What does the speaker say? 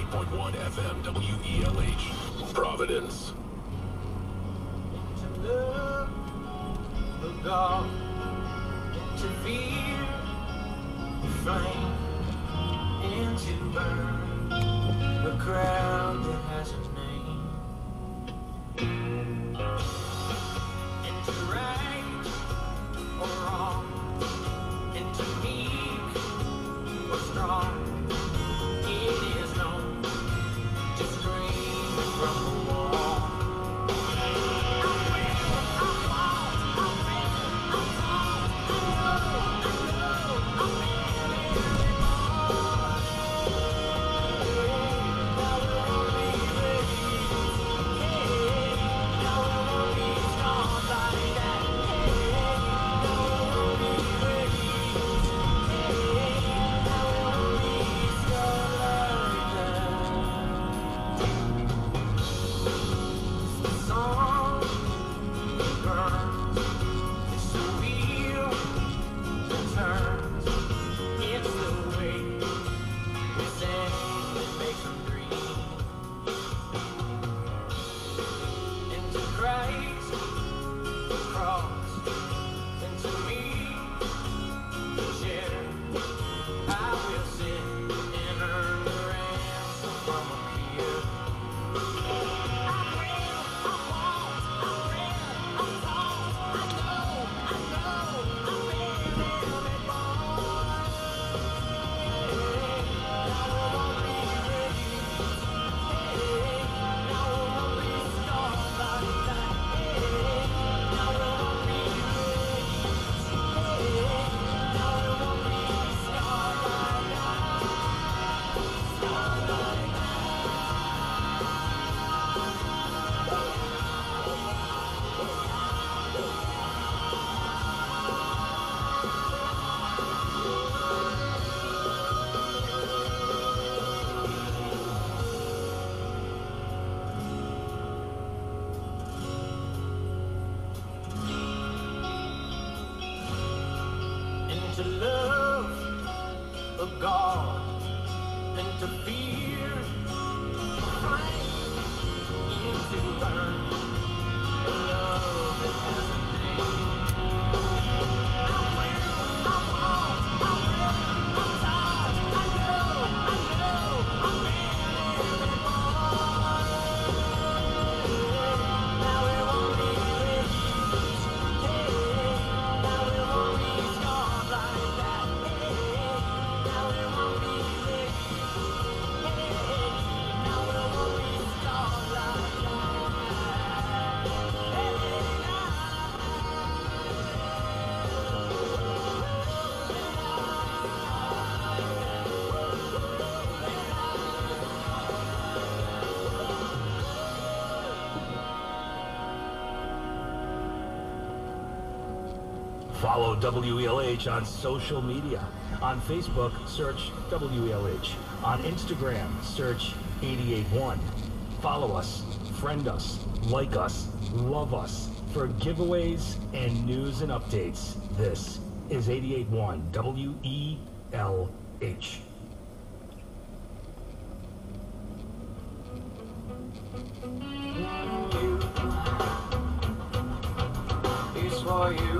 98.1 FM WELH, Providence. To love, the God, to fear, the flame, and to burn the crowd that hasn't to love of God and to be. Follow WELH on social media. On Facebook, search WELH. On Instagram, search 881. Follow us, friend us, like us, love us for giveaways and news and updates. This is 881 WELH. for you.